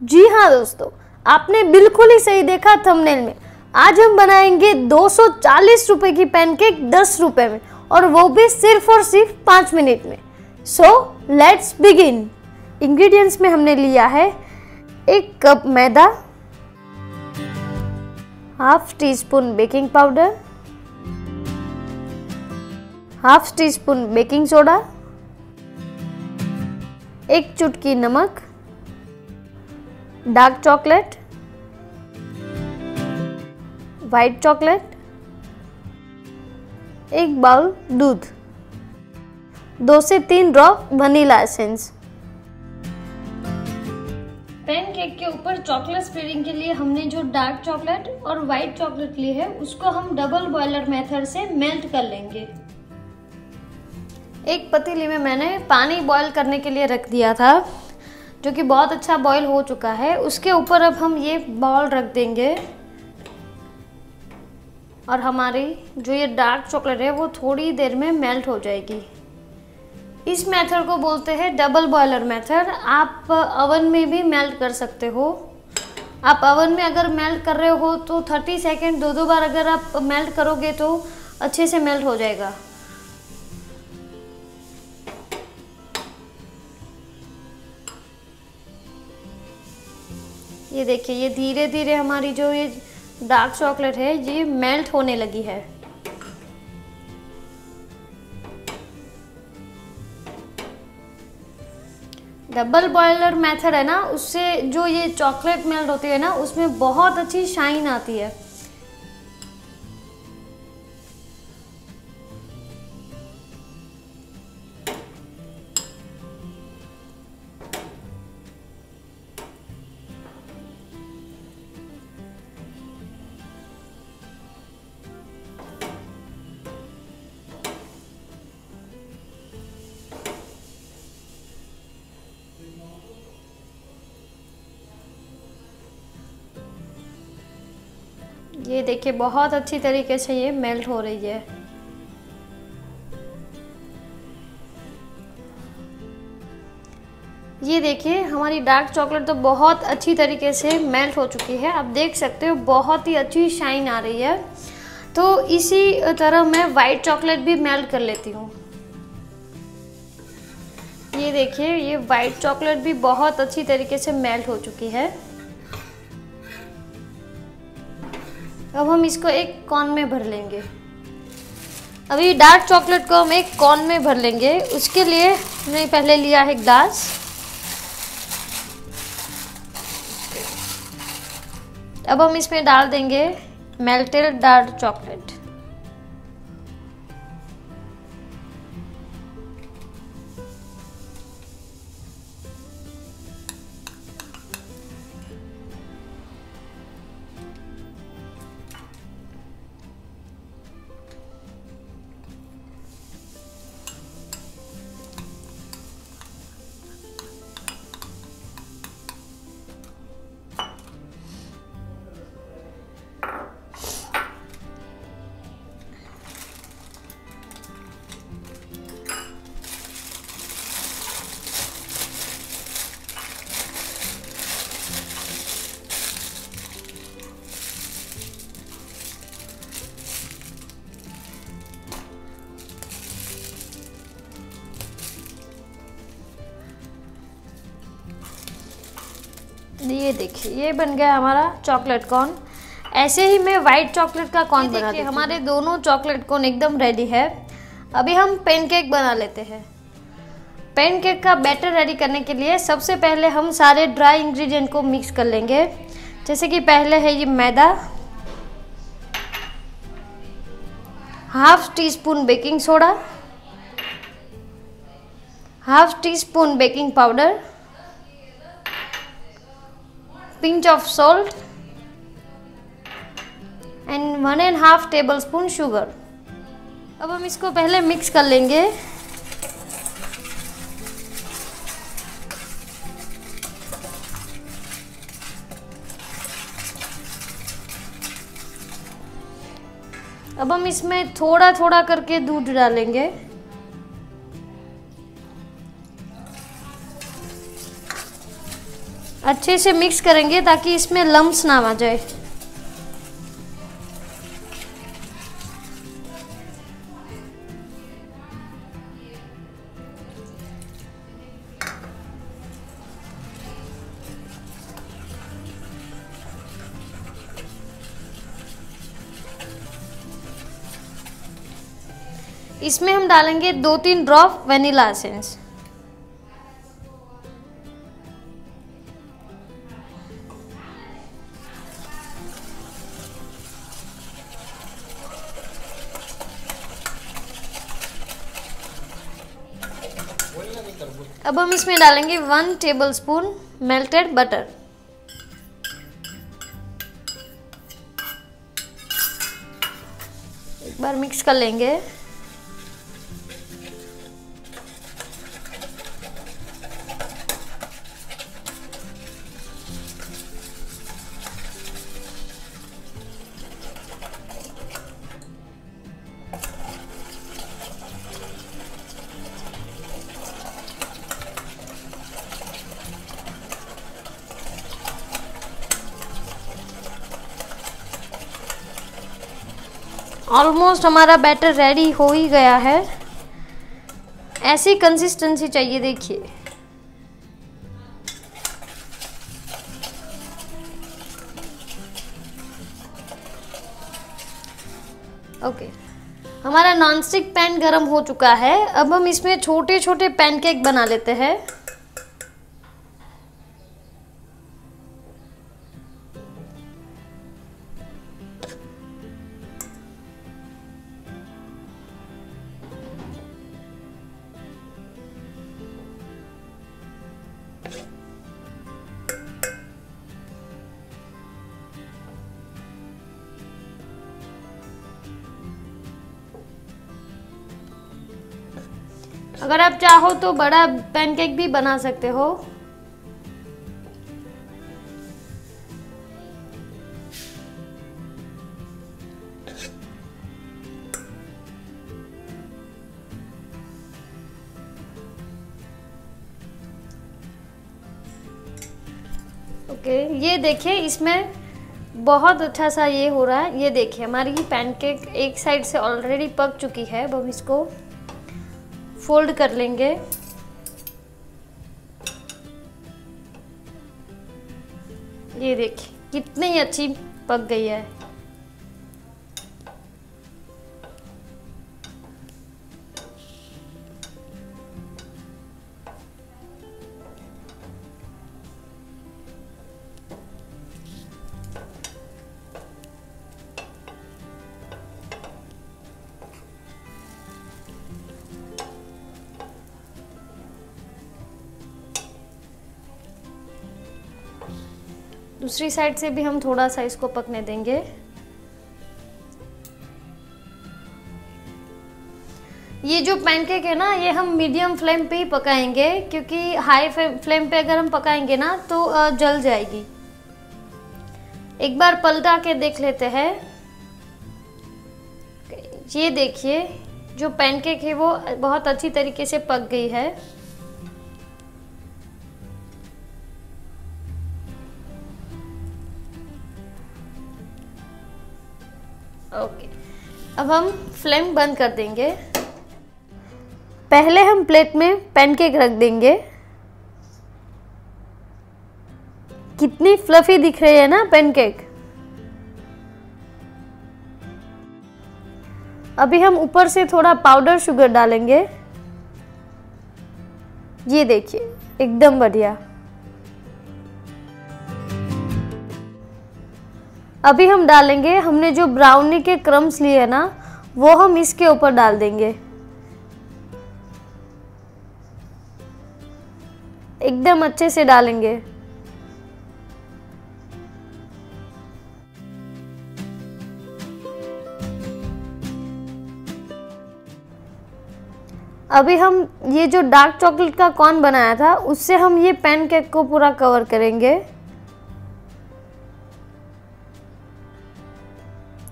जी हाँ दोस्तों, आपने बिल्कुल ही सही देखा थंबनेल में। आज हम बनाएँगे 240 रुपए की पैनकेक 10 रुपए में, और वो भी सिर्फ़ और सिर्फ़ पाँच मिनट में। सो लेट्स बिगिन इंग्रेडिएंट्स में हमने लिया है एक कप मैदा half teaspoon baking powder half teaspoon baking soda एक चुटकी नमक डार्क चॉकलेट वाइट चॉकलेट एक बाउल दूध दो से तीन drop vanilla essence. Pancake के ऊपर चॉकलेट स्प्रेडिंग के लिए हमने जो डार्क चॉकलेट और व्हाइट चॉकलेट ली है उसको हम डबल बॉयलर मेथड से मेल्ट कर लेंगे। एक पतीली में मैंने पानी बॉईल करने के लिए रख दिया था। जो कि बहुत अच्छा बॉईल हो चुका है। उसके ऊपर अब हम ये बॉल रख देंगे। और हमारी जो ये डार्क चॉकलेट है, वो थोड़ी देर में मेल्ट हो जाएगी। इस मेथड को बोलते हैं डबल बॉयलर मेथड आप अवन में भी मेल्ट कर सकते हो। आप अवन में अगर मेल्ट कर रहे हो तो 30 सेकेंड दो दो बार अगर आप मेल्ट करोगे तो अच्छे से मेल्ट हो जाएगा। ये देखिए, ये धीरे धीरे हमारी जो ये डार्क चॉकलेट है, ये मेल्ट होने लगी है। डबल बॉयलर मेथड है ना, उससे जो ये चॉकलेट मेल्ट होती है ना, उसमें बहुत अच्छी शाइन आती है। ये देखिए, बहुत अच्छी तरीके से ये मेल्ट हो रही है। ये देखिए, हमारी डार्क चॉकलेट तो बहुत अच्छी तरीके से मेल्ट हो चुकी है। आप देख सकते हो, बहुत ही अच्छी शाइन आ रही है। तो इसी तरह मैं वाइट चॉकलेट भी मेल्ट कर लेती हूँ। ये देखिए, ये वाइट चॉकलेट भी बहुत अच्छी तरीके से मेल्ट हो चुकी है। अब हम इसको एक कॉर्न में भर लेंगे। अभी डार्क चॉकलेट को हम एक कॉर्न में भर लेंगे। उसके लिए हमने पहले लिया है ग्लास। अब हम इसमें डाल देंगे मेल्टेड डार्क चॉकलेट। ये देखिए ये बन गया हमारा चॉकलेट कॉर्न ऐसे ही मैं वाइट चॉकलेट का कॉर्न बना देखिए हमारे दोनों चॉकलेट कॉर्न एकदम रेडी है। अभी हम पेनकेक बना लेते हैं। पेनकेक का बैटर रेडी करने के लिए सबसे पहले हम सारे ड्राई इंग्रेडिएंट को मिक्स कर लेंगे। जैसे कि पहले है ये मैदा। Half teaspoon baking soda half teaspoon baking powder pinch of salt and one and half tablespoon sugar अब हम इसको पहले मिक्स कर लेंगे। अब हम इसमें थोड़ा थोड़ा करके दूध डालेंगे। अच्छे से मिक्स करेंगे ताकि इसमें लम्स ना आ जाए। इसमें हम डालेंगे दो तीन ड्रॉप वेनिला एसेंस अब हम इसमें डालेंगे one tablespoon melted butter एक बार मिक्स कर लेंगे। ऑलमोस्ट हमारा बैटर रेडी हो ही गया है। ऐसी कंसिस्टेंसी चाहिए, देखिए। Okay okay. हमारा नॉनस्टिक पैन गरम हो चुका है। अब हम इसमें छोटे छोटे पैनकेक बना लेते हैं। अगर आप चाहो तो बड़ा पैनकेक भी बना सकते हो। ओके okay, ये देखिए इसमें बहुत अच्छा सा ये हो रहा है। ये देखिए हमारी पैनकेक एक साइड से ऑलरेडी पक चुकी है अब हम इसको फोल्ड कर लेंगे। ये देखिए कितनी अच्छी पक गई है। दूसरी साइड से भी हम थोड़ा सा इसको पकने देंगे। ये जो पैनकेक है ना, ये हम मीडियम फ्लेम पे ही पकाएँगे, क्योंकि हाई फ्लेम पे अगर हम पकाएँगे ना तो जल जाएगी। एक बार पलटा के देख लेते हैं। ये देखिए, जो पैनकेक है वो बहुत अच्छी तरीके से पक गई है। ओके अब हम फ्लेम बंद कर देंगे। पहले हम प्लेट में पैनकेक रख देंगे। कितनी फ्लफी दिख रही है ना पैनकेक अभी हम ऊपर से थोड़ा पाउडर शुगर डालेंगे। ये देखिए, एकदम बढ़िया। अभी हम डालेंगे, हमने जो ब्राउनी के क्रम्स लिए ना, वो हम इसके ऊपर डाल देंगे। एकदम अच्छे से डालेंगे। अभी हम ये जो डार्क चॉकलेट का कॉर्न बनाया था, उससे हम ये पैनकेक को पूरा कवर करेंगे।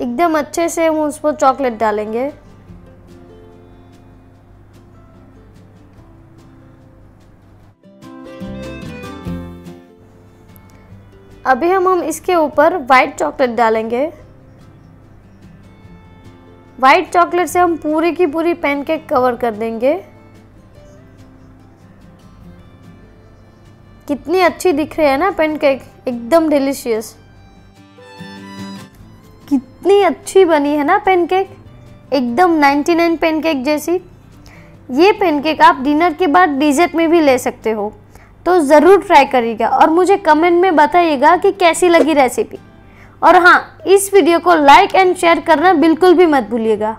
एकदम अच्छे से हम उस पर चॉकलेट डालेंगे। अभी हम हम इसके ऊपर वाइट चॉकलेट डालेंगे। वाइट चॉकलेट से हम पूरी की पूरी पैनकेक कवर कर देंगे। कितनी अच्छी दिख रही है ना पैनकेक एकदम डिलीशियस कितनी अच्छी बनी है ना पेनकेक एकदम 99 पेनकेक जैसी। ये पेनकेक आप डिनर के बाद डिजर्ट में भी ले सकते हो। तो ज़रूर ट्राई करिएगा और मुझे कमेंट में बताइएगा कि कैसी लगी रेसिपी और हाँ इस वीडियो को लाइक एंड शेयर करना बिल्कुल भी मत भूलिएगा।